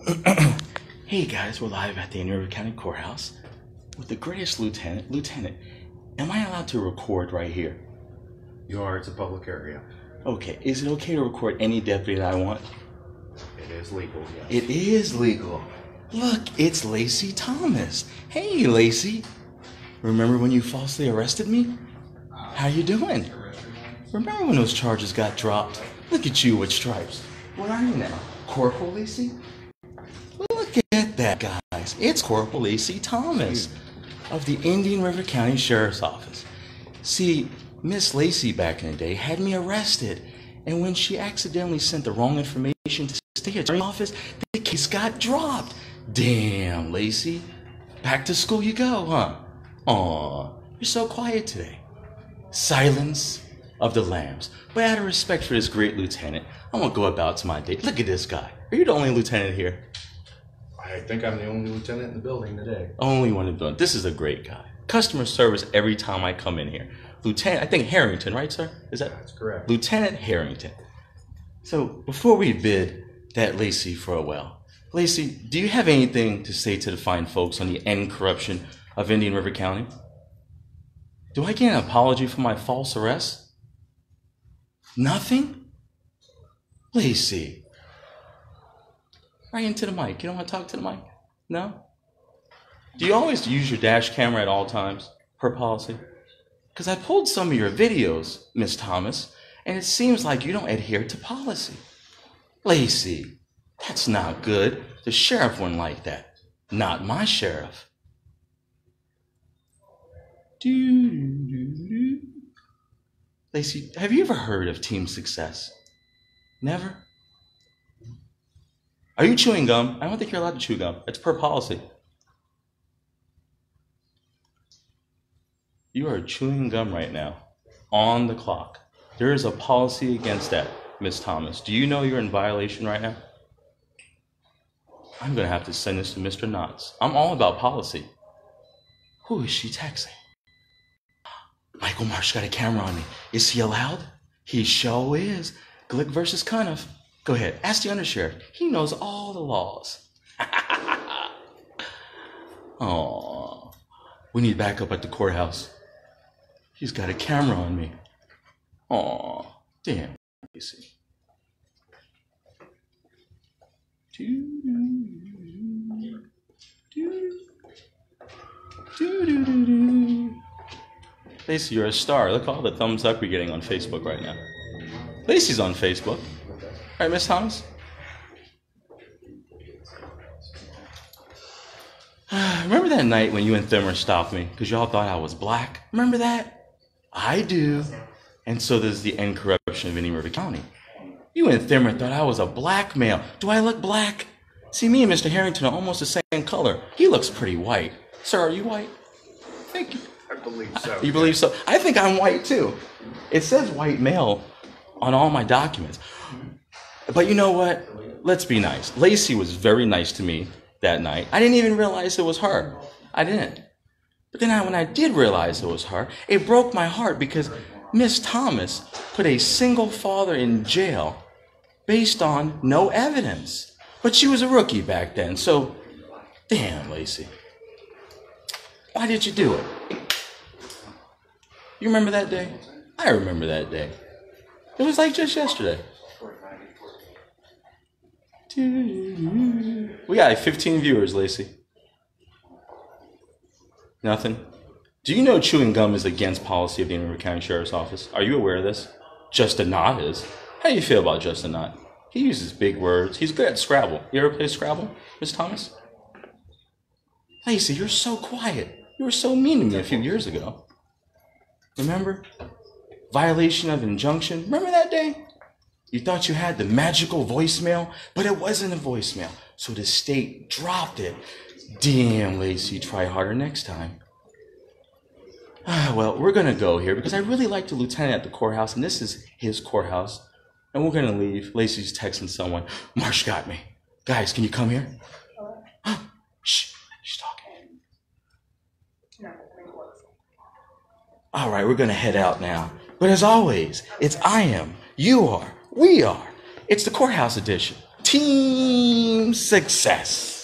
hey guys, we're live at the River County Courthouse with the greatest lieutenant. Lieutenant, am I allowed to record right here? You are, it's a public area. Okay, is it okay to record any deputy that I want? It is legal, yes. It is legal. Look, it's Lacey Thomas. Hey, Lacey. Remember when you falsely arrested me? How you doing? Remember when those charges got dropped? Look at you with stripes. What are you now? Corporal Lacey? That, guys. It's Corporal Lacey Thomas of the Indian River County Sheriff's Office. See, Miss Lacey back in the day had me arrested, and when she accidentally sent the wrong information to the state attorney's office, the case got dropped. Damn, Lacey. Back to school you go, huh? Aw, you're so quiet today. Silence of the lambs. But out of respect for this great lieutenant, I'm gonna go about to my day. Look at this guy. Are you the only lieutenant here? I think I'm the only lieutenant in the building today. Only one in the building. This is a great guy. Customer service every time I come in here. Lieutenant, I think Harrington, right, sir? Is that That's correct. Lieutenant Harrington? So before we bid that Lacey for a well, Lacey, do you have anything to say to the fine folks on the end corruption of Indian River County? Do I get an apology for my false arrest? Nothing? Lacey. Right into the mic. You don't want to talk to the mic? No? Do you always use your dash camera at all times per policy? Because I pulled some of your videos, Miss Thomas, and it seems like you don't adhere to policy. Lacey, that's not good. The sheriff wouldn't like that. Not my sheriff. Lacey, have you ever heard of team success? Never? Are you chewing gum? I don't think you're allowed to chew gum. It's per policy. You are chewing gum right now on the clock. There is a policy against that, Miss Thomas. Do you know you're in violation right now? I'm going to have to send this to Mr. Knotts. I'm all about policy. Who is she texting? Michael Marsh got a camera on me. Is he allowed? He sure is. Glik versus Cunniffe. Go ahead. Ask the undersheriff. He knows all the laws. Oh, we need backup at the courthouse. He's got a camera on me. Oh, damn. You see. Lacey, you're a star. Look at all the thumbs up you're getting on Facebook right now. Lacey's on Facebook. Right, Miss Thomas? Remember that night when you and Thimmer stopped me because y'all thought I was black? Remember that? I do. And so does the end corruption of Indian River County. You and Thimmer thought I was a black male. Do I look black? See, me and Mr. Harrington are almost the same color. He looks pretty white. Sir, are you white? Thank you. I believe so. You believe so? I think I'm white too. It says white male on all my documents. But you know what? Let's be nice. Lacey was very nice to me that night. I didn't even realize it was her. I didn't. But then I, when I did realize it was her, it broke my heart because Miss Thomas put a single father in jail based on no evidence. But she was a rookie back then, so damn, Lacey. Why did you do it? You remember that day? I remember that day. It was like just yesterday. We got like 15 viewers, Lacey. Nothing. Do you know chewing gum is against policy of the River County Sheriff's Office? Are you aware of this? Justin Knott is. How do you feel about Justin Knott? He uses big words. He's good at Scrabble. You ever play Scrabble, Miss Thomas? Lacey, you're so quiet. You were so mean to me a few years ago. Remember? Violation of injunction. Remember that day? You thought you had the magical voicemail, but it wasn't a voicemail. So the state dropped it. Damn, Lacey, try harder next time. Ah, well, we're gonna go here because I really like the lieutenant at the courthouse, and this is his courthouse. And we're gonna leave. Lacey's texting someone. Marsh got me. Guys, can you come here? Shh, she's talking. All right, we're gonna head out now. But as always, it's I am, you are, we are. It's the courthouse edition. team success.